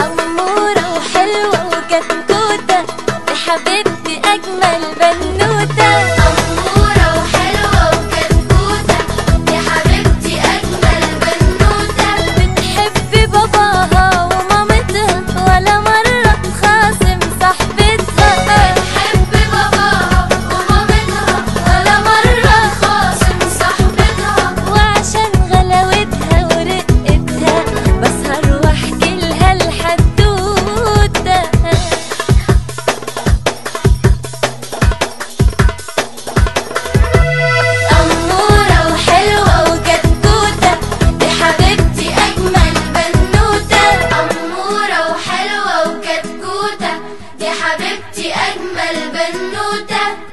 أمورة وحلوة وكتكوتة حبيبتي أجمل بنوتة حبيبتي أجمل بنوتة.